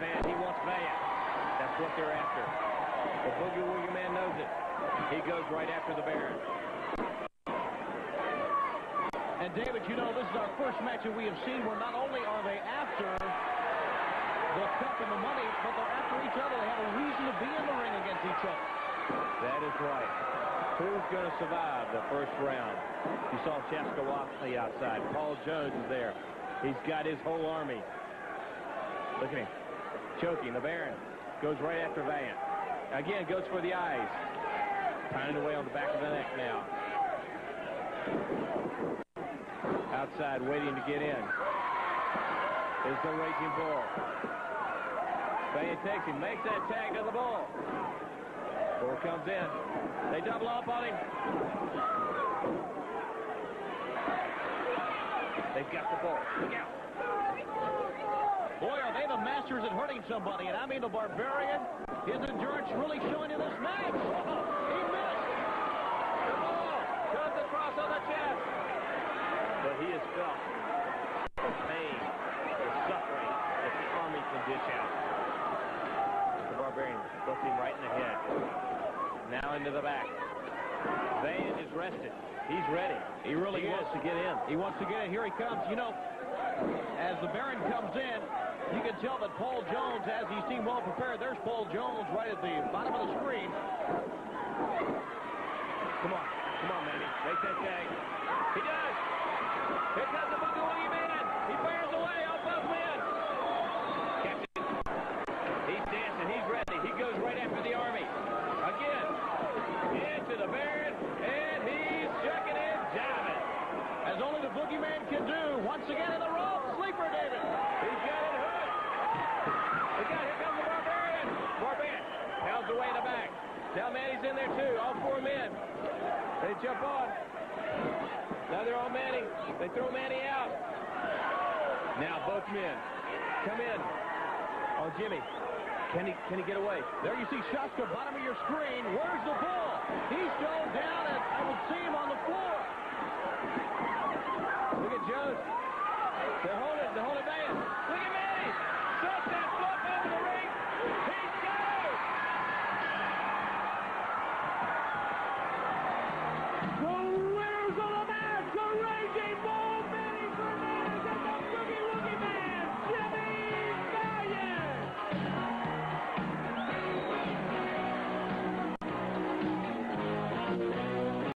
Van. He wants Van. That's what they're after. The Boogie Woogie Man knows it. He goes right after the Baron. And David, you know, this is our first match that we have seen where not only are they after the cup and the money, but they're after each other. They have a reason to be in the ring against each other. That is right. Who's going to survive the first round? You saw Whatley outside. Paul Jones is there. He's got his whole army. Look at him. Choking. The Baron goes right after Van. Again, goes for the eyes. Pounding away on the back of the neck now outside waiting to get in. Is the Raging Bull. Bayon takes him, makes that tag to the Bull. Bull comes in. They double up on him. They've got the ball. Look out. Boy, are they the masters at hurting somebody, and I mean the Barbarian. His endurance really showing in this match. He missed. The Bull comes across on the chest but he has felt the pain, the suffering that the Army can dish out. The Barbarian looks him right in the head. Now into the back. Van is rested. He's ready. He really he wants to get in. He wants to get in. Here he comes. You know, as the Baron comes in, you can tell that Paul Jones, as he seemed well prepared, there's Paul Jones right at the bottom of the screen. Come on. Come on, Manny. Make that tag. He does. Here comes the Boogie Woogie Man. He fires away on both men. Captain, he's dancing. He's ready. He goes right after the Army. Again, into the Baron, and he's chucking and jiving. As only the Boogie Man can do. Once again in the rope. Sleeper, David. He's got it hooked. Look out. Here comes the Barbarian. Barbarian pounds away in the back. Now Manny's in there, too. All four men. They jump on. Now they're on Manny. They throw Manny out. Now both men come in on Jimmy. Can he can he get away? There you see Shaska, bottom of your screen. Where's the ball? He's still down, and I would see him on the floor.